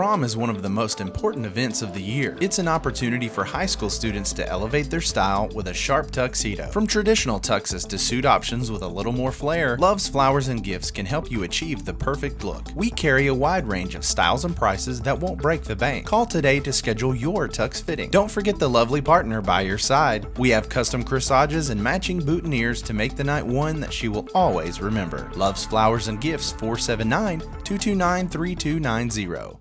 Prom is one of the most important events of the year. It's an opportunity for high school students to elevate their style with a sharp tuxedo. From traditional tuxes to suit options with a little more flair, Love's Flowers and Gifts can help you achieve the perfect look. We carry a wide range of styles and prices that won't break the bank. Call today to schedule your tux fitting. Don't forget the lovely partner by your side. We have custom corsages and matching boutonnieres to make the night one that she will always remember. Love's Flowers and Gifts 479 229 3290.